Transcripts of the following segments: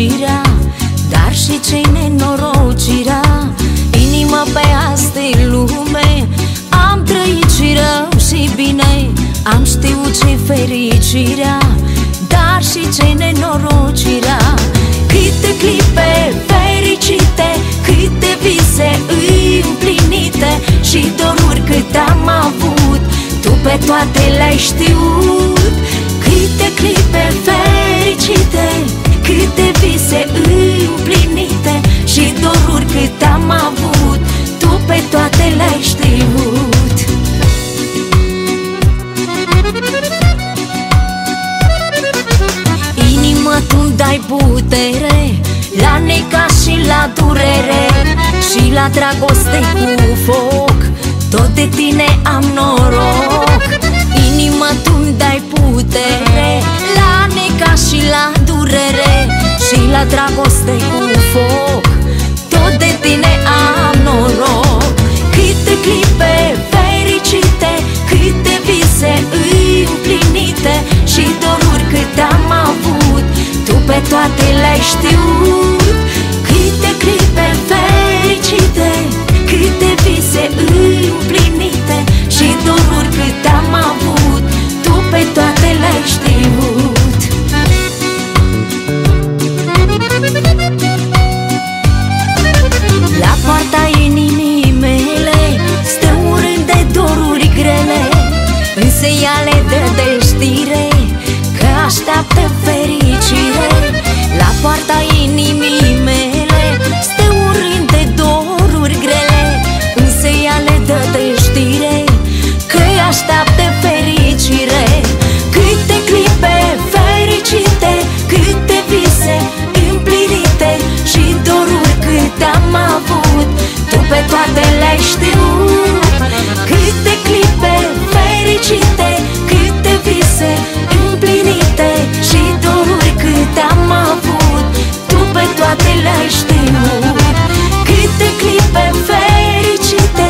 știut ce fericirea Dar și ce nenorocirea. Inima pe asta lume Am trăit și rău și bine. Am știut ce fericirea Dar și ce nenorocirea. Câte clipe fericite Câte vise împlinite Și doruri cât am avut Tu pe toate le-ai știut Inima tu dai putere La necas și la durere Și la dragoste cu foc. Tot de tine am noroc. Inima tu dai putere La necas și la durere Și la dragoste cu foc. Tot de tine am noroc știut Câte clipe fericite Câte vise împlinite Și doruri cât am avut Tu pe toate le-ai știut. La poarta inimii mele Stă un rând de doruri grele Însă ea le dă de știre Că așteaptă fericire le-ai știut Câte clipe fericite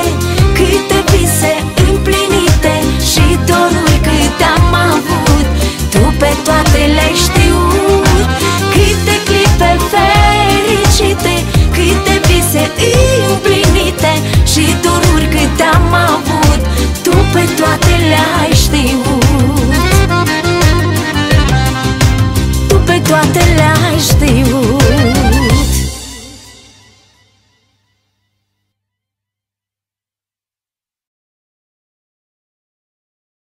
Câte vise împlinite Și doruri cât am avut Tu pe toate le-ai știut. Câte clipe fericite Câte vise împlinite Și doruri cât am avut Tu pe toate le-ai știut. Tu pe toate le-ai știut